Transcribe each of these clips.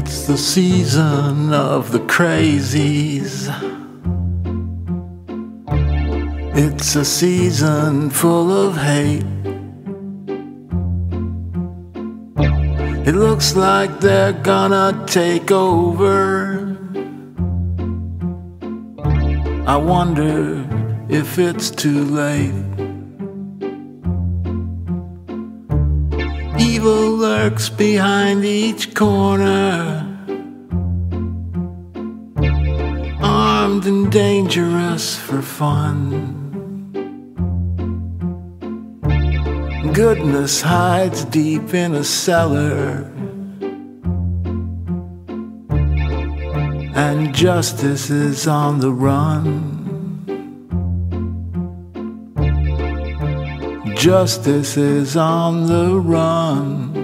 It's the season of the crazies. It's a season full of hate. It looks like they're gonna take over. I wonder if it's too late. Evil lurks behind each corner, armed and dangerous for fun. Goodness hides deep in a cellar, and justice is on the run. Justice is on the run.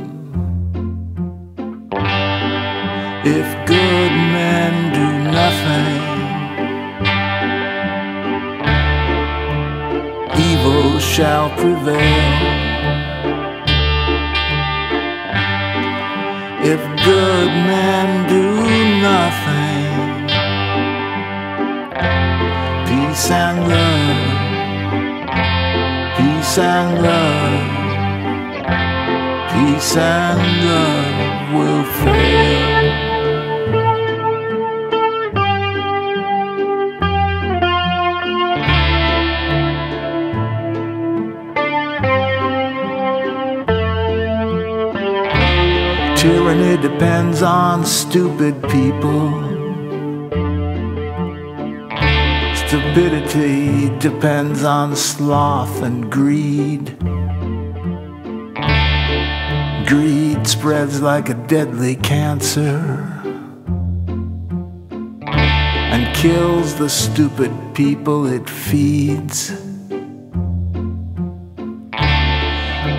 If good men do nothing, evil shall prevail. If good men do nothing, peace and peace and love, peace and love will fail. Tyranny depends on stupid people. Stupidity depends on sloth and greed. Greed spreads like a deadly cancer and kills the stupid people it feeds.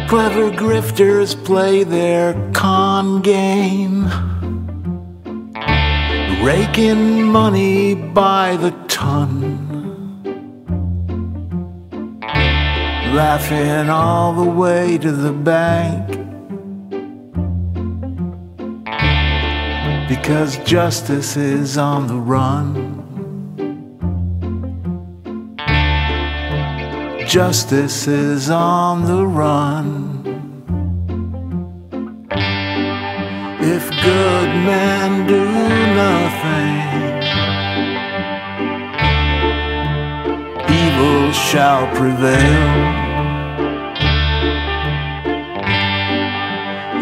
Clever grifters play their con game, raking money by the ton, laughing all the way to the bank. Because justice is on the run. Justice is on the run. If good men do nothing, evil shall prevail.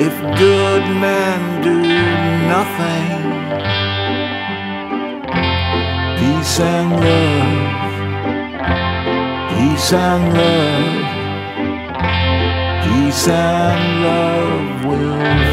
If good men do nothing, peace and love peace and love, peace and love will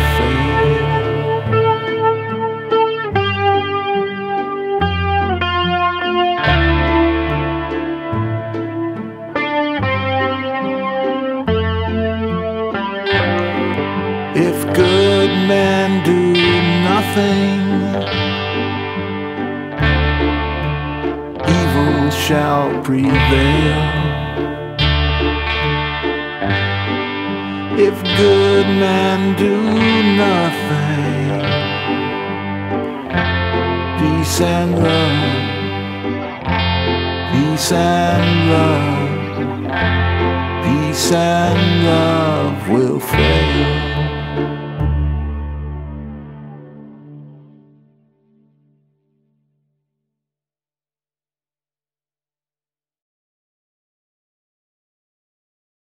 good men do nothing, evil shall prevail. If good men do nothing, peace and love, peace and love, peace and love will fail.